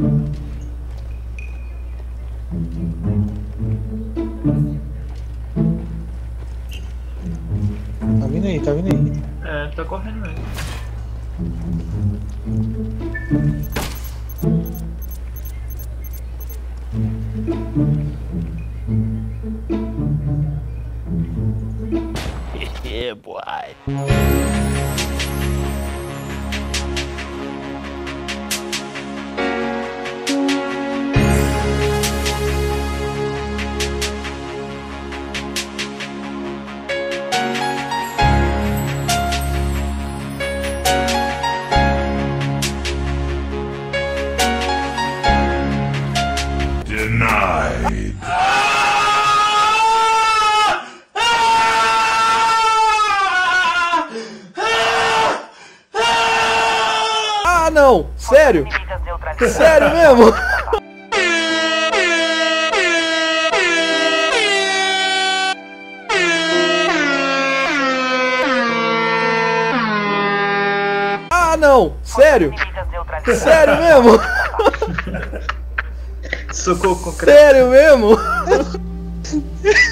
Tá vindo aí, tá vindo aí. É, tá correndo mesmo. yeah, boy. Denied. Ah, não! Sério? Sério mesmo? Ah, não! Sério? Sério mesmo? Socorro concreto. Sério mesmo?